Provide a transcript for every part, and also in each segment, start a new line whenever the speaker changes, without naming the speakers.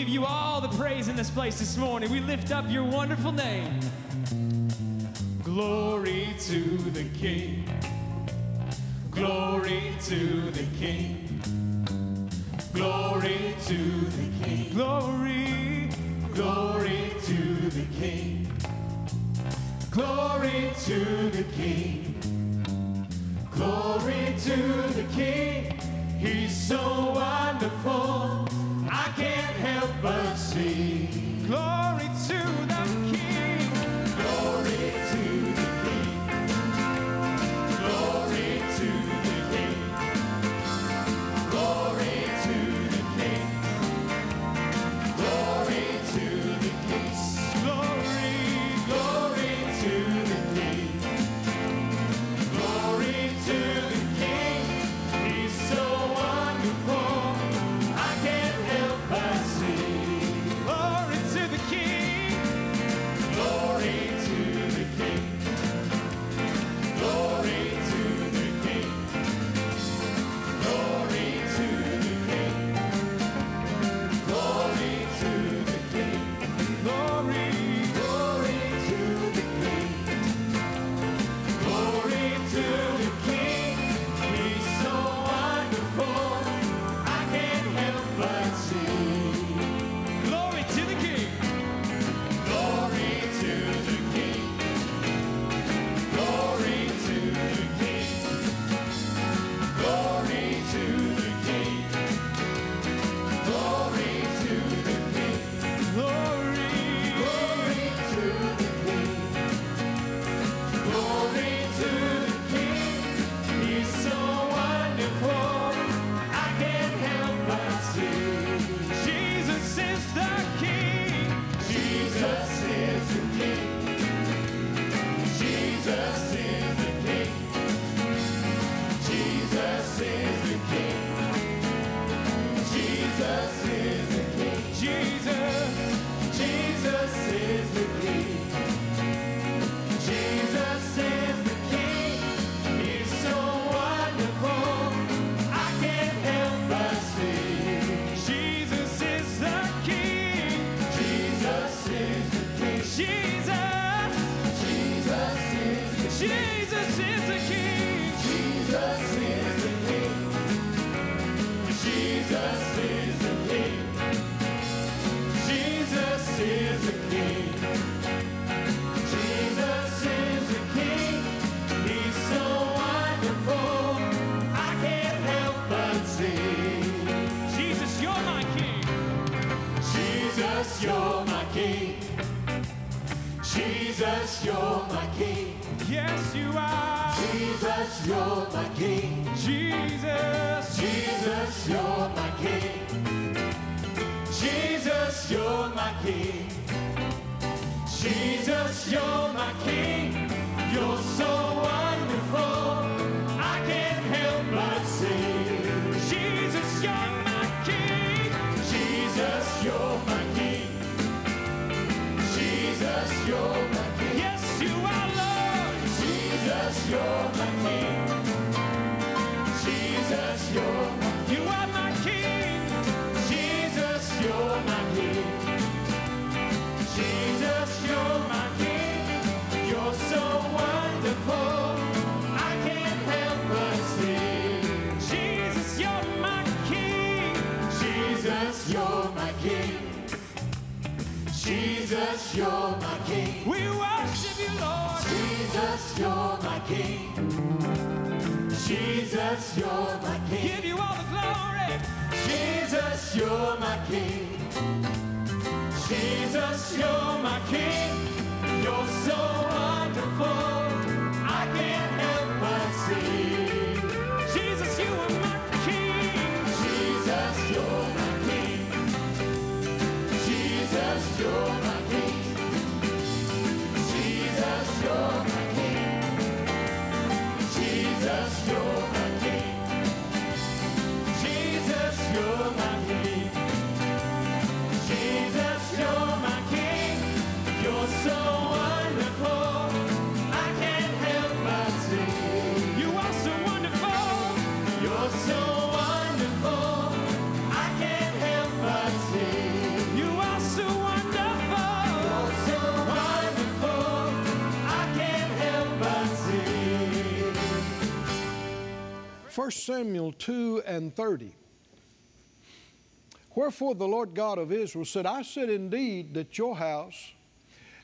give you all the praise in this place this morning. We lift up your wonderful name. Glory to the King. Glory to the King. Glory to the King. Glory. Glory to the King. Glory to the King. Glory to the King. He's so wonderful. Jesus, you're my King. Jesus, Jesus, you're my King. Jesus, you're my King. Jesus, you're my King. You're so wonderful. You're my King. We worship you, Lord. Jesus, you're my King. Jesus, you're my King. Give you all the glory. Jesus, you're my King. Jesus, you're my King. You're so wonderful.
1 Samuel 2 and 30. Wherefore the Lord God of Israel said, I said indeed that your house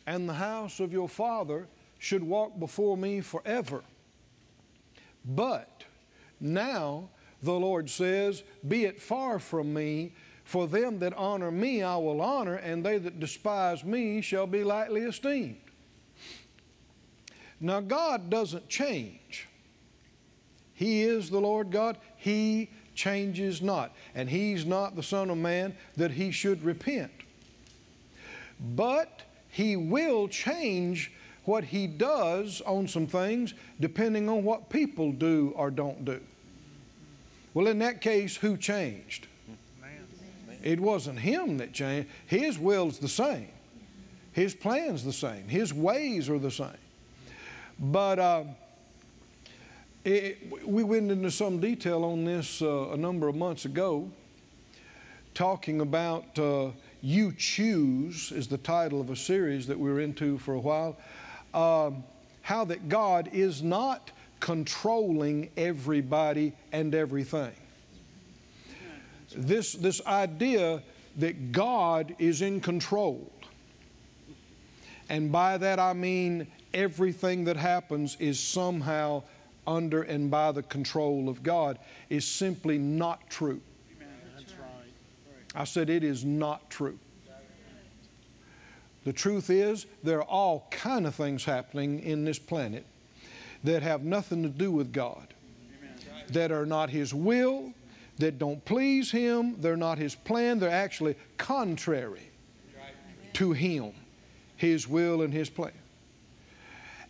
and the house of your father should walk before me forever. But now the Lord says, Be it far from me, for them that honor me I will honor, and they that despise me shall be lightly esteemed. Now, God doesn't change. He is the Lord God. He changes not. And He's not the Son of Man that He should repent. But He will change what He does on some things depending on what people do or don't do. Well, in that case, who changed? It wasn't Him that changed. His will's the same, His plan's the same, His ways are the same. But uh, it, we went into some detail on this uh, a number of months ago, talking about uh, You Choose, is the title of a series that we were into for a while. Um, how that God is not controlling everybody and everything. This, this idea that God is in control. And by that I mean everything that happens is somehow under and by the control of God is simply not true. I said it is not true. The truth is there are all kind of things happening in this planet that have nothing to do with God, that are not His will, that don't please Him, they're not His plan, they're actually contrary to Him, His will and His plan.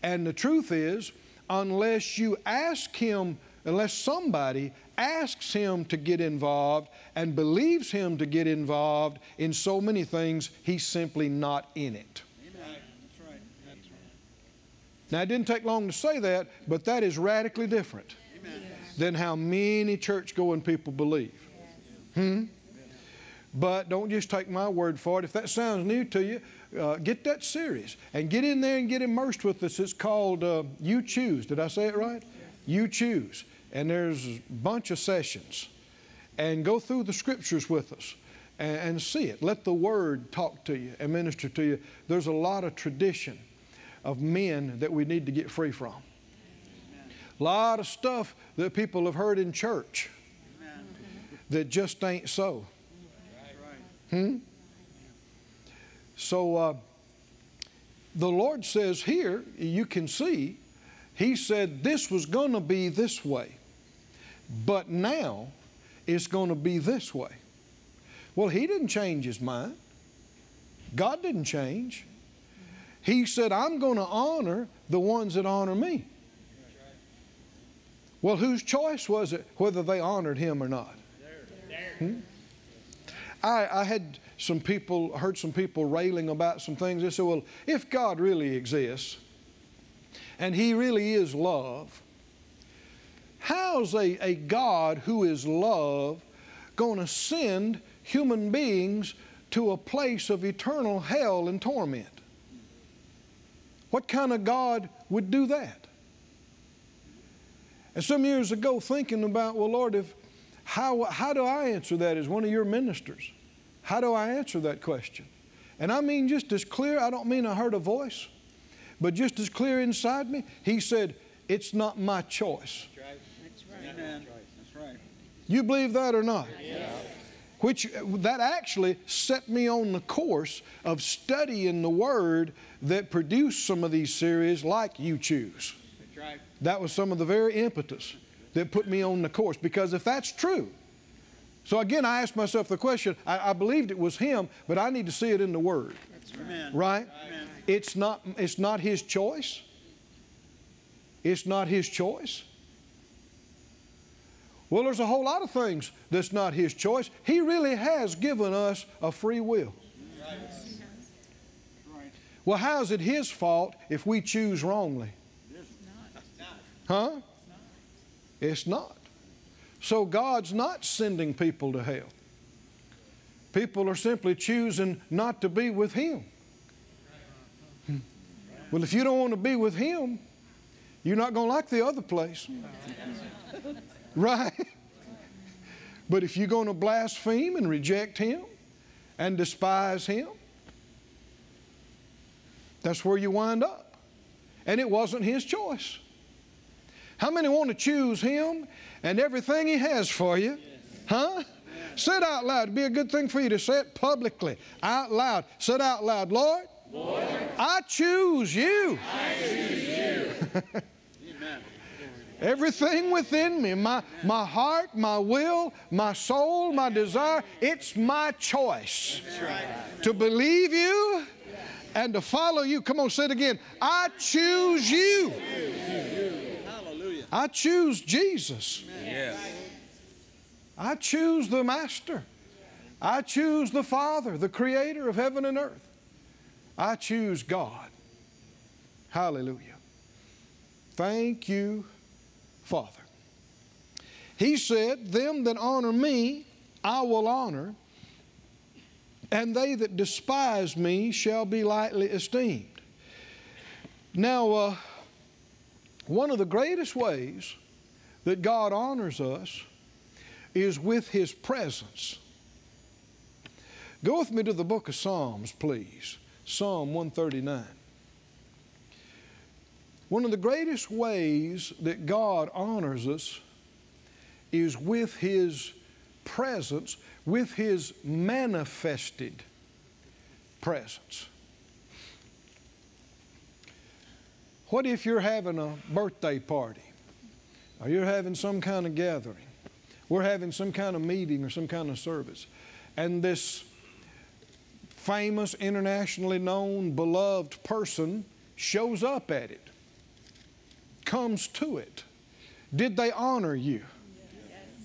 And the truth is, unless you ask Him, unless somebody asks Him to get involved and believes Him to get involved in so many things, He's simply not in it. Now, it didn't take long to say that, but that is radically different than how many church going people believe. Hmm? But don't just take my word for it. If that sounds new to you, uh, get that series and get in there and get immersed with us. It's called uh, You Choose. Did I say it right? You Choose. And there's a bunch of sessions. And go through the scriptures with us and, and see it. Let the Word talk to you and minister to you. There's a lot of tradition of men that we need to get free from. A lot of stuff that people have heard in church that just ain't so. Hmm? So uh, the Lord says here, you can see, He said this was going to be this way, but now it's going to be this way. Well, He didn't change His mind. God didn't change. He said, I'm going to honor the ones that honor me. Well, whose choice was it whether they honored him or not? Hmm? I, I had some people, heard some people railing about some things. They said, well, if God really exists and He really is love, how's a, a God who is love going to send human beings to a place of eternal hell and torment? What kind of God would do that? And some years ago, thinking about, well, Lord, if how, how do I answer that as one of your ministers? How do I answer that question? And I mean just as clear, I don't mean I heard a voice, but just as clear inside me, he said, It's not my choice.
That's right. That's right. Amen. That's right.
You believe that or not? Yeah. Which that actually set me on the course of studying the Word that produced some of these series, like You Choose.
That's right.
That was some of the very impetus that put me on the course. Because if that's true, so again, I asked myself the question I, I believed it was him, but I need to see it in the Word. Right?
Amen.
It's not, it's not his choice. It's not his choice. Well, there's a whole lot of things that's not his choice. He really has given us a free will.
Right. Right.
Well, how is it his fault if we choose wrongly? Huh? It's not. So God's not sending people to hell. People are simply choosing not to be with Him. Well, if you don't want to be with Him, you're not going to like the other place. Right? But if you're going to blaspheme and reject Him and despise Him, that's where you wind up. And it wasn't His choice. How many want to choose Him and everything He has for you? Huh? Say it out loud. It'd be a good thing for you to say it publicly, out loud. Say it out loud. Lord, Lord I choose you. I choose you. Everything within me, my, my heart, my will, my soul, my desire, it's my choice to believe you and to follow you. Come on, say it again. I choose you. I choose Jesus. I choose the Master. I choose the Father, the Creator of heaven and earth. I choose God. Hallelujah. Thank you, Father. He said, Them that honor me, I will honor, and they that despise me shall be lightly esteemed. Now, uh, one of the greatest ways that God honors us is with His presence. Go with me to the book of Psalms, please. Psalm 139. One of the greatest ways that God honors us is with His presence, with His manifested presence. What if you're having a birthday party or you're having some kind of gathering? We're having some kind of meeting or some kind of service, and this famous, internationally known, beloved person shows up at it, comes to it. Did they honor you?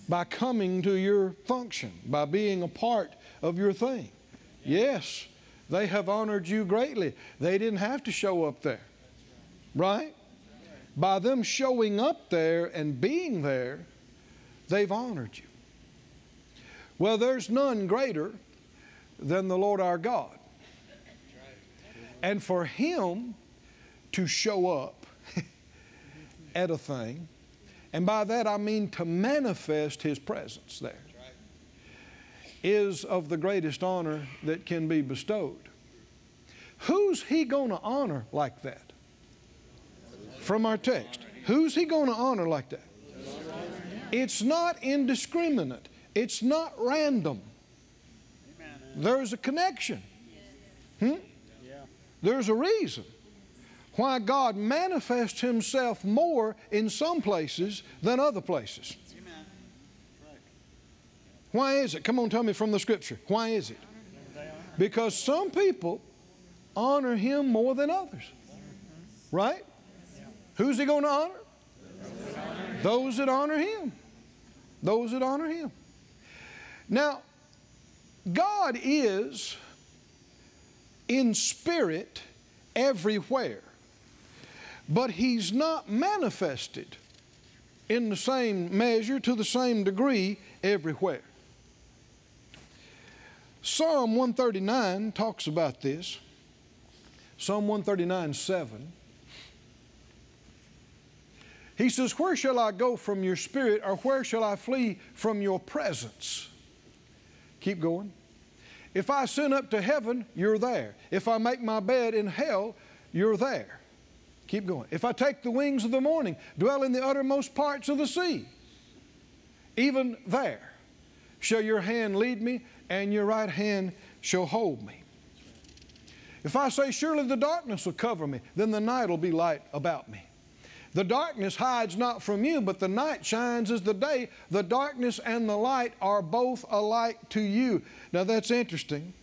By coming to your function, by being a part of your thing. Yes, they have honored you greatly. They didn't have to show up there, right? By them showing up there and being there, they've honored you. Well, there's none greater than the Lord our God. And for Him to show up at a thing, and by that I mean to manifest His presence there, is of the greatest honor that can be bestowed. Who's He going to honor like that? From our text. Who's He going to honor like that? It's not indiscriminate. It's not random. There's a connection. Hmm? There's a reason why God manifests Himself more in some places than other places. Why is it? Come on, tell me from the Scripture. Why is it? Because some people honor Him more than others. Right? Who's He going to honor? Those that honor Him. Those that honor Him. Now, God is in spirit everywhere, but He's not manifested in the same measure to the same degree everywhere. Psalm 139 talks about this. Psalm 139 7. He says, Where shall I go from your spirit, or where shall I flee from your presence? Keep going. If I ascend up to heaven, you're there. If I make my bed in hell, you're there. Keep going. If I take the wings of the morning, dwell in the uttermost parts of the sea, even there shall your hand lead me, and your right hand shall hold me. If I say, Surely the darkness will cover me, then the night will be light about me. The darkness hides not from you, but the night shines as the day. The darkness and the light are both alike to you. Now that's interesting.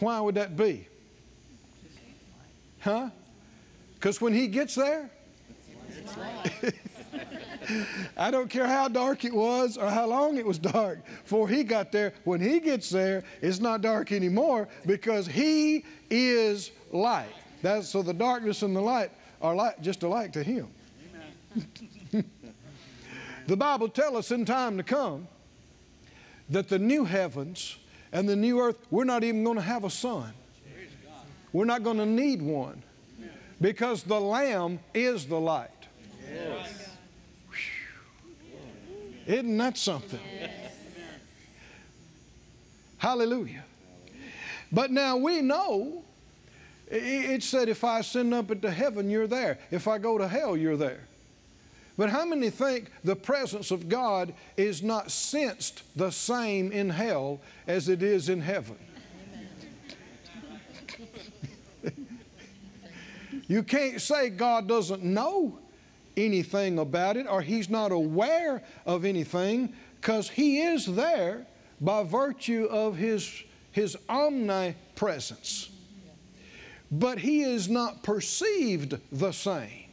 Why would that be? Huh? Because when he gets there, I don't care how dark it was or how long it was dark before he got there. When he gets there, it's not dark anymore because he is light. That's so the darkness and the light are like, just alike to him. the Bible tells us in time to come that the new heavens and the new earth, we're not even going to have a sun. We're not going to need one because the Lamb is the light. Isn't that something? Hallelujah. But now we know it said, if I ascend up into heaven, you're there. If I go to hell, you're there. But how many think the presence of God is not sensed the same in hell as it is in heaven? you can't say God doesn't know anything about it or He's not aware of anything because He is there by virtue of His, his omnipresence. But He is not perceived the same.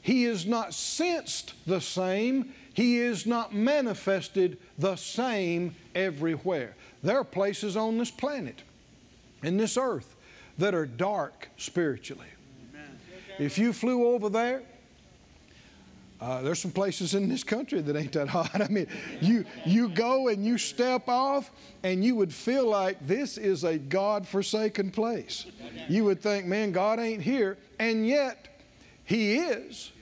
He is not sensed the same. He is not manifested the same everywhere. There are places on this planet, in this earth, that are dark spiritually. If you flew over there, uh, there's some places in this country that ain't that hot. I mean, you you go and you step off, and you would feel like this is a God-forsaken place. You would think, man, God ain't here, and yet He is.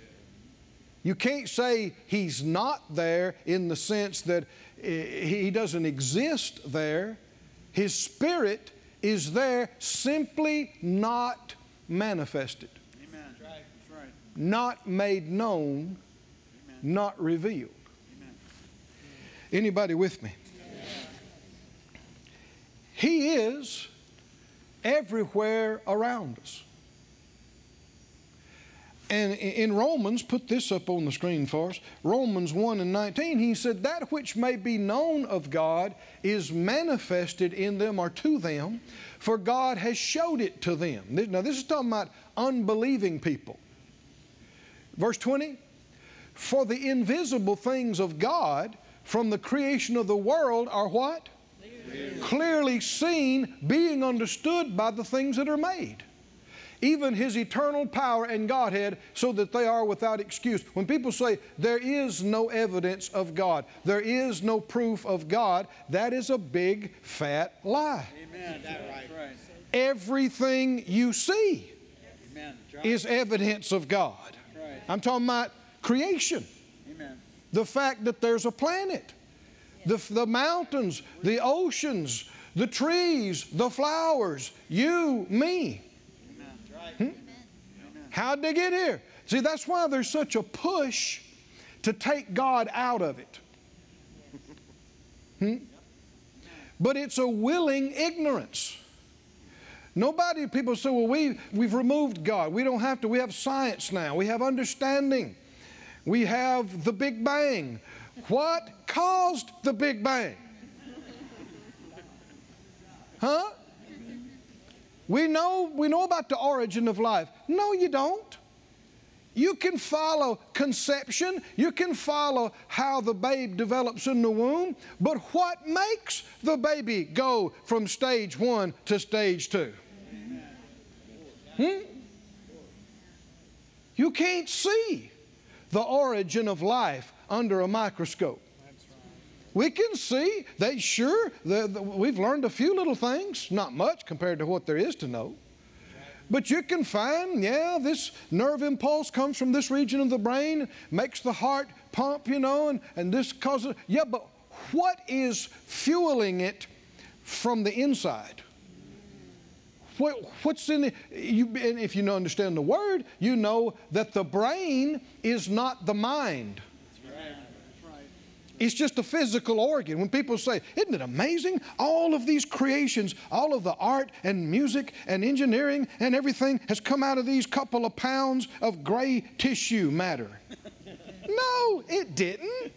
You can't say He's not there in the sense that eh, He doesn't exist there. His Spirit is there, simply not manifested,
Amen. That's right. That's right.
not made known, not revealed. Anybody with me? He is everywhere around us. And in Romans, put this up on the screen for us Romans 1 and 19, he said, That which may be known of God is manifested in them or to them, for God has showed it to them. Now, this is talking about unbelieving people. Verse 20, For the invisible things of God from the creation of the world are what? Clearly seen, being understood by the things that are made even his eternal power and Godhead, so that they are without excuse. When people say there is no evidence of God, there is no proof of God, that is a big fat lie.
Amen. That's right.
Everything you see
Amen.
Is evidence of God.
Right.
I'm talking about creation,
Amen.
the fact that there's a planet, the, the mountains, the oceans, the trees, the flowers, you, me.
Right.
How'd they get here? See, that's why there's such a push to take God out of it. Hmm? But it's a willing ignorance. Nobody, people say, well, we, we've removed God. We don't have to. We have science now. We have understanding. We have the Big Bang. What caused the Big Bang? Huh? We know, we know about the origin of life. No, you don't. You can follow conception, you can follow how the babe develops in the womb, but what makes the baby go from stage one to stage two? Hmm? You can't see the origin of life under a microscope. We can see that, sure, the, the, we've learned a few little things, not much compared to what there is to know. But you can find, yeah, this nerve impulse comes from this region of the brain, makes the heart pump, you know, and, and this causes, yeah, but what is fueling it from the inside? What, what's in it? You, and if you understand the word, you know that the brain is not the mind. It's just a physical organ. When people say, Isn't it amazing? All of these creations, all of the art and music and engineering and everything has come out of these couple of pounds of gray tissue matter. no, it didn't.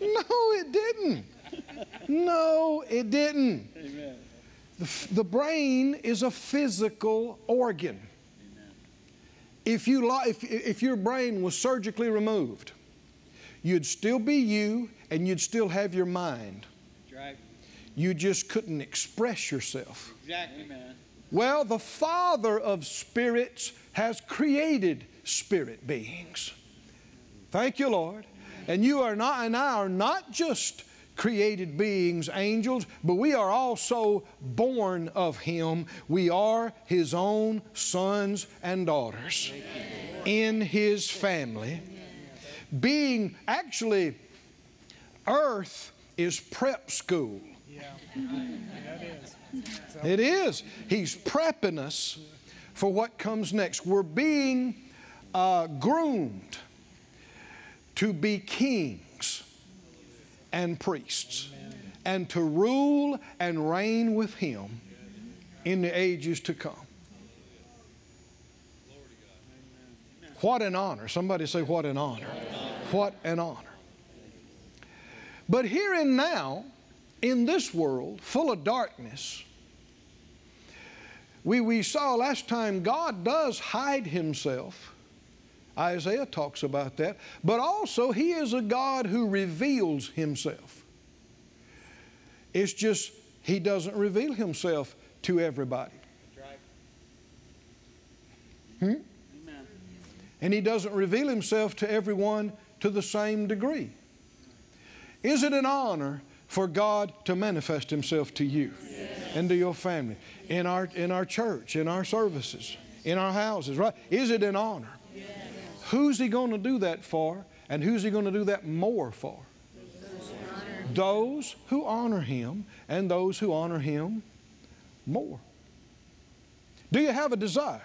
No, it didn't. No, it didn't.
Amen.
The, the brain is a physical organ. If, you, lo- if, if your brain was surgically removed, you'd still be you and you'd still have your mind.
Right.
You just couldn't express yourself.
Exactly, man.
Well, the Father of spirits has created spirit beings. Thank you, Lord. And you are not, and I are not just created beings, angels, but we are also born of Him. We are His own sons and daughters in His family. Being actually Earth is prep school. It is. He's prepping us for what comes next. We're being uh, groomed to be kings and priests and to rule and reign with Him in the ages to come. What an honor. Somebody say, What an honor. What an honor. But here and now, in this world full of darkness, we, we saw last time God does hide Himself. Isaiah talks about that. But also, He is a God who reveals Himself. It's just He doesn't reveal Himself to everybody. Hmm? And He doesn't reveal Himself to everyone to the same degree. Is it an honor for God to manifest Himself to you and to your family, in our, in our church, in our services, in our houses, right? Is it an honor? Who's He going to do that for, and who's He going to do that more for? Those who honor Him and those who honor Him more. Do you have a desire?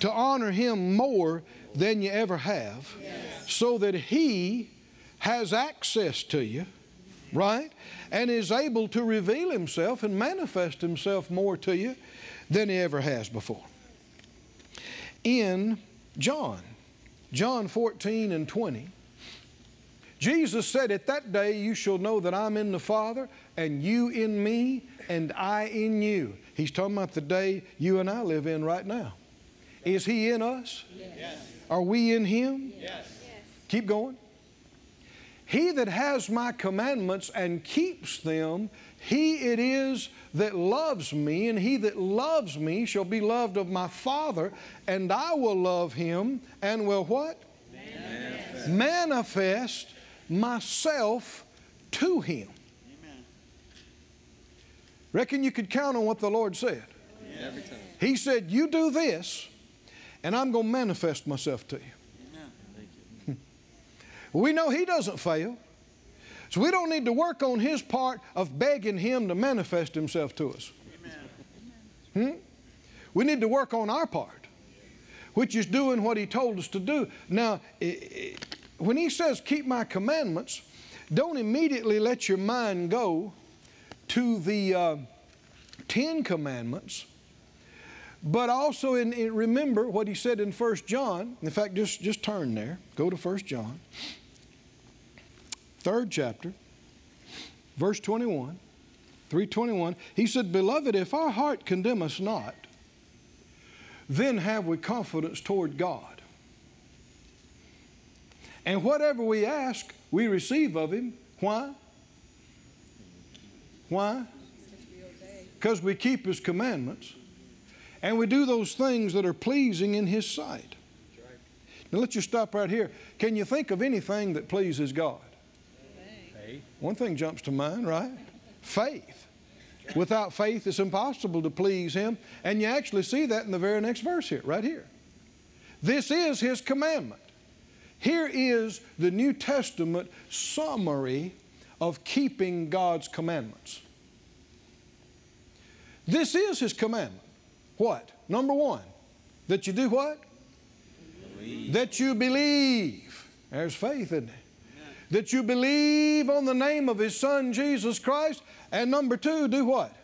to honor Him more than you ever have, so that He has access to you, right? And is able to reveal Himself and manifest Himself more to you than He ever has before. In John, John 14 and 20, Jesus said, At that day you shall know that I'm in the Father, and you in me, and I in you. He's talking about the day you and I live in right now. Is He in us?
Yes.
Are we in Him?
Yes.
Keep going. He that has my commandments and keeps them, he it is that loves me, and he that loves me shall be loved of my Father, and I will love him and will what?
Manifest.
Manifest myself to him.
Amen.
Reckon you could count on what the Lord said. He said, You do this, and I'm going to manifest myself to you.
Amen.
We know He doesn't fail. So we don't need to work on His part of begging Him to manifest Himself to us.
Amen.
We need to work on our part, which is doing what He told us to do. Now, when He says, Keep my commandments, don't immediately let your mind go to the uh, Ten Commandments. But also, in, in- remember what he said in 1 John. In fact, just, just turn there. Go to 1 John. Third chapter, verse 21. 321. He said, Beloved, if our heart condemn us not, then have we confidence toward God. And whatever we ask, we receive of Him. Why? Why? Because we keep His commandments and we do those things that are pleasing in His sight. Now let's just stop right here. Can you think of anything that pleases God? One thing jumps to mind, right? Faith. Without faith, it's impossible to please Him. And you actually see that in the very next verse here, right here. This is His commandment. Here is the New Testament summary of keeping God's commandments. This is His commandment. What? Number one, that you do what? That you believe. There's faith in it. That you believe on the name of His Son Jesus Christ. And number two, do what?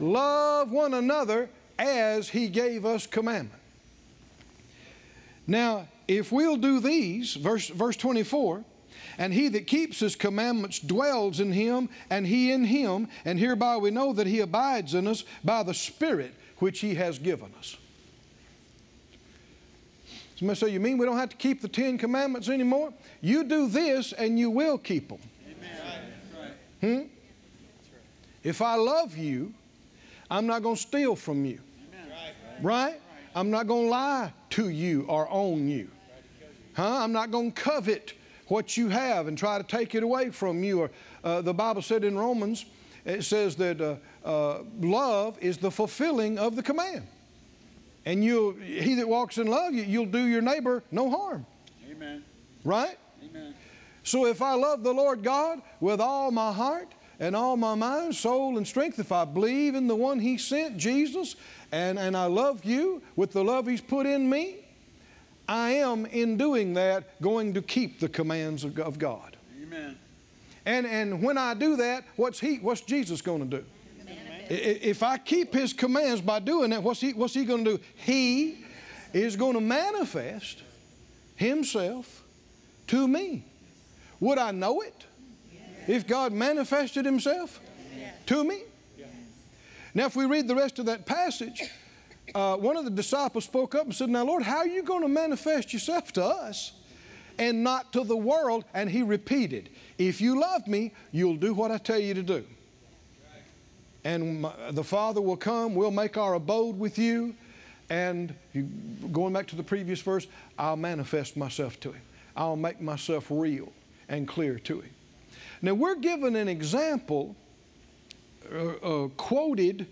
Love one another as He gave us commandment. Now, if we'll do these, verse, verse 24, and he that keeps his commandments dwells in him, and he in him, and hereby we know that he abides in us by the Spirit which he has given us. Somebody say, You mean we don't have to keep the Ten Commandments anymore? You do this, and you will keep them. Hmm? If I love you, I'm not going to steal from you. Right? I'm not going to lie to you or own you. Huh? I'm not going to covet what you have and try to take it away from you. Or uh, the Bible said in Romans, it says that uh, uh, love is the fulfilling of the command. And you, he that walks in love, you, you'll do your neighbor no harm.
Amen.
Right?
Amen.
So if I love the Lord God with all my heart and all my mind, soul, and strength, if I believe in the one He sent, Jesus, and, and I love you with the love He's put in me, I am, in doing that, going to keep the commands of, of God.
Amen.
And, and when I do that, what's, he, what's Jesus going to do? If I keep His commands by doing that, what's He, what's he going to do? He is going to manifest Himself to me. Would I know it if God manifested Himself to me? Now, if we read the rest of that passage, uh, one of the disciples spoke up and said, Now, Lord, how are you going to manifest yourself to us and not to the world? And he repeated, If you love me, you'll do what I tell you to do. And the Father will come, we'll make our abode with you, and going back to the previous verse, I'll manifest myself to him. I'll make myself real and clear to him. Now, we're given an example uh, uh, quoted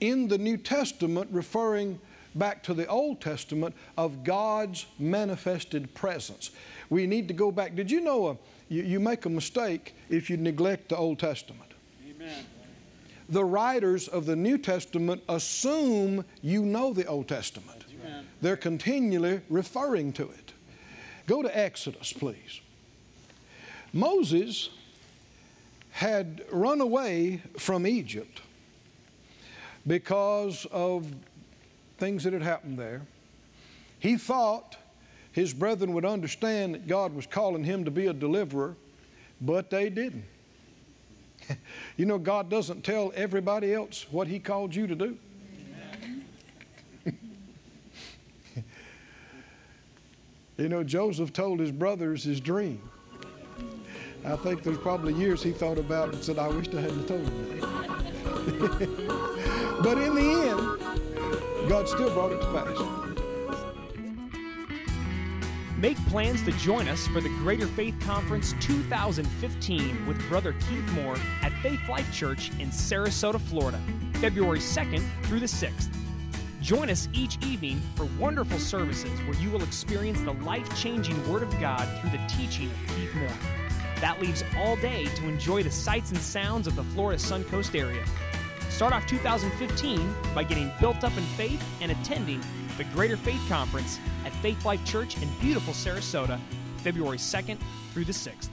in the New Testament, referring back to the Old Testament of God's manifested presence. We need to go back. Did you know uh, you, you make a mistake if you neglect the Old Testament?
Amen.
The writers of the New Testament assume you know the Old Testament.
Amen.
They're continually referring to it. Go to Exodus, please. Moses had run away from Egypt because of things that had happened there. He thought his brethren would understand that God was calling him to be a deliverer, but they didn't. you know, God doesn't tell everybody else what He called you to do. you know, Joseph told his brothers his dream. I think there's probably years he thought about it and said, I wish I hadn't told him that. but in the end, God still brought it to pass.
Make plans to join us for the Greater Faith Conference 2015 with Brother Keith Moore at Faith Life Church in Sarasota, Florida, February 2nd through the 6th. Join us each evening for wonderful services where you will experience the life changing Word of God through the teaching of Keith Moore. That leaves all day to enjoy the sights and sounds of the Florida Suncoast area. Start off 2015 by getting built up in faith and attending the Greater Faith Conference Faith Life Church in beautiful Sarasota, February 2nd through the 6th.